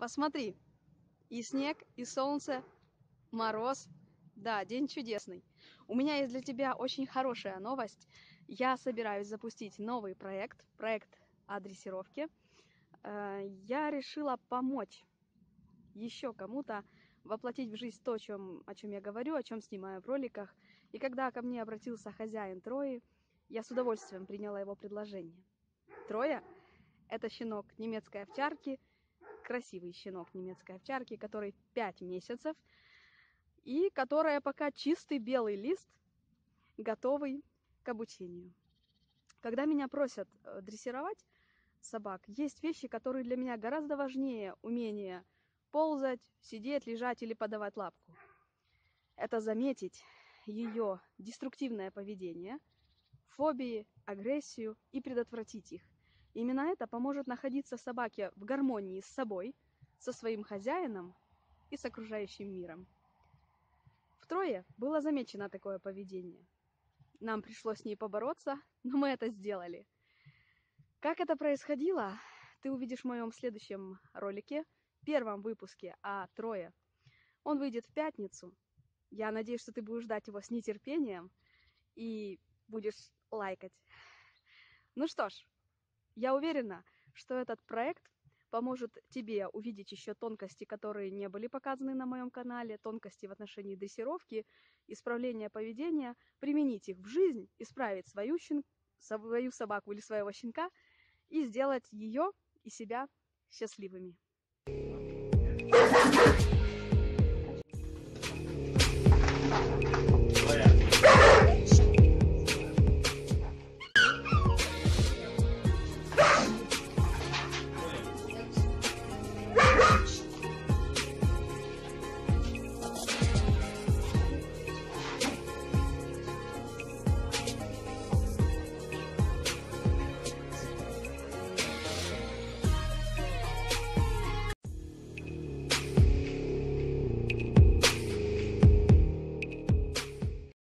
Посмотри, и снег, и солнце, мороз. Да, день чудесный. У меня есть для тебя очень хорошая новость. Я собираюсь запустить новый проект, проект о дрессировке. Э, я решила помочь еще кому-то воплотить в жизнь то, о чем, о чем я говорю, о чем снимаю в роликах. И когда ко мне обратился хозяин Трои, я с удовольствием приняла его предложение. Троя – это щенок немецкой овчарки, красивый щенок немецкой овчарки, который 5 месяцев, и которая пока чистый белый лист, готовый к обучению. Когда меня просят э, дрессировать собак, есть вещи, которые для меня гораздо важнее умения ползать, сидеть, лежать или подавать лапку. Это заметить ее деструктивное поведение, фобии, агрессию и предотвратить их. Именно это поможет находиться собаке в гармонии с собой, со своим хозяином и с окружающим миром. Втрое было замечено такое поведение. Нам пришлось с ней побороться, но мы это сделали. Как это происходило, ты увидишь в моем следующем ролике, первом выпуске о Трое. Он выйдет в пятницу. Я надеюсь, что ты будешь ждать его с нетерпением и будешь лайкать. Ну что ж, я уверена, что этот проект поможет тебе увидеть еще тонкости, которые не были показаны на моем канале, тонкости в отношении дрессировки, исправления поведения, применить их в жизнь, исправить свою, щен... свою собаку или своего щенка и сделать ее и себя счастливыми.